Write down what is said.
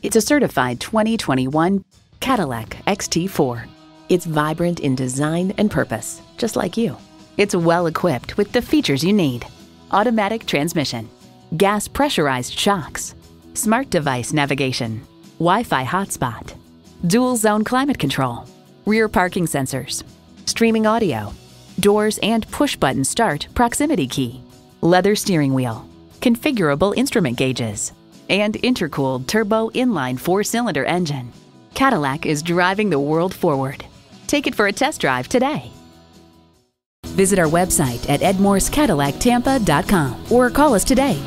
It's a certified 2021 Cadillac XT4. It's vibrant in design and purpose, just like you. It's well equipped with the features you need automatic transmission, gas pressurized shocks, smart device navigation, Wi Fi hotspot, dual zone climate control, rear parking sensors, streaming audio, doors and push button start proximity key, leather steering wheel, configurable instrument gauges, and intercooled turbo inline four cylinder engine. Cadillac is driving the world forward. Take it for a test drive today. Visit our website at edmorsecadillactampa.com or call us today.